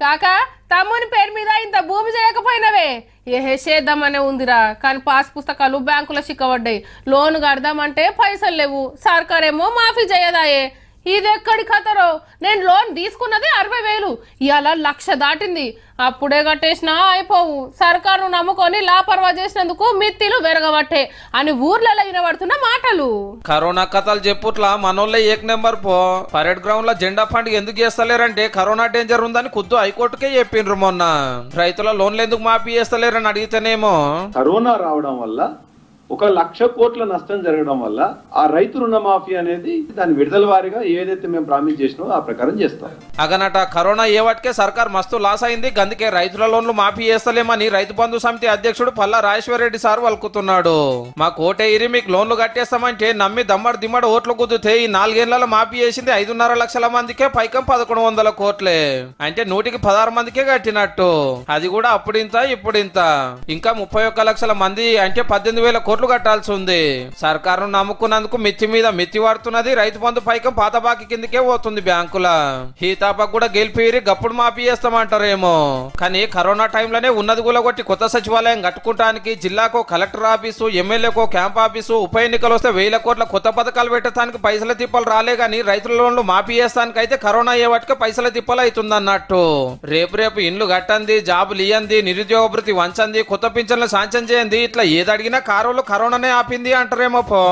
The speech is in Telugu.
కాక తమ్ముని పేరు మీద ఇంత భూమి చేయకపోయినవే. ఏ చేద్దామనే ఉందిరా కానీ పాస్ పుస్తకాలు బ్యాంకులో చిక్కబడ్డాయి లోన్ కడదామంటే పైసలు లేవు. సర్కారేమో మాఫీ చేయదాయే. ఇది ఎక్కడి కథరో? నేను లోన్ తీసుకున్నది అరవై వేలు. ఇవాళ లక్ష దాటింది. అప్పుడే కట్టేసినా అయిపోవు. సర్కారు నమ్ముకొని లాపర్వా చేసినందుకు మిత్తిలు వెరగబట్టే అని ఊర్లలో వినబడుతున్న మాటలు. కరోనా కథలు చెప్పుట్లా మనోళ్ళే ఏక్ నెంబర్ పో. పరేడ్ గ్రౌండ్లో జెండా పండుగ ఎందుకు చేస్తలేరంటే కరోనా డేంజర్ ఉందని కుద్దు హైకోర్టుకే చెప్పిండ్రు మొన్న. రైతుల లోన్లు ఎందుకు మాఫీ చేస్తలేరని అడిగితేనేమో. కరోనా రావడం వల్ల ఒక లక్ష కోట్ల నష్టం జరగడం వల్ల ఆ రైతు రుణమాఫీ అనేది దాని విడుదల వారిగా ఏదైతే మేము ప్రామిస్ చేసినామో ఆ ప్రకారం చేస్తాం. అగనట కరోనా ఏ వాటికే సర్కార్ మస్తు లాస్ అయింది. గందుకే రైతుల లోన్లు మాఫీ చేస్తలేమని రైతు బంధు సమితి అధ్యక్షుడు పల్లా రాజేశ్వర రెడ్డి సార్ వలుకుతున్నాడు. మా కోటే ఇరి మీకు లోన్లు కట్టేస్తామంటే నమ్మి దమ్మడి దిమ్మడి ఓట్లు కుదితే ఈ నాలుగేళ్ళలో మాఫీ చేసింది ఐదున్నర లక్షల మందికే పైకం పదకొండు వందల కోట్లే. అంటే నూటికి పదహారు మందికే కట్టినట్టు. అది కూడా అప్పుడింత ఇప్పుడింత. ఇంకా ముప్పై ఒక్క లక్షల మంది అంటే పద్దెనిమిది వేల కోట్లు కట్టాల్సి ఉంది. సర్కారును నమ్ముకున్నందుకు మిత్తి మీద మిత్తి పడుతున్నది రైతు బంధు పైకం పాత బాకి కిందకే పోతుంది బ్యాంకుల. ఈ కూడా గెలిపిరి గప్పుడు మాఫీ చేస్తామంటారేమో. కానీ కరోనా టైంలోనే ఉన్నది కూలగొట్టి కొత్త సచివాలయం కట్టుకుంటానికి జిల్లాకో కలెక్టర్ ఆఫీసు ఎమ్మెల్యేకో క్యాంప్ ఆఫీసు ఉప ఎన్నికలు వస్తే వేల కోట్ల కొత్త పథకాలు పెట్టడానికి పైసల తిప్పలు రాలే గాని రైతుల లోన్లు మాఫీ చేస్తానికి అయితే కరోనా అయ్యే వాటికి పైసల తిప్పలు అవుతుందన్నట్టు. రేపు రేపు ఇండ్లు కట్టంది జాబులు ఇయ్యంది నిరుద్యోగ భృతి వంచంది కొత్త పింఛన్లు సాంక్షన్ చేయండి ఇట్లా ఏది అడిగినా కారులు కరోనానే ఆపింది అంటారేమో పో.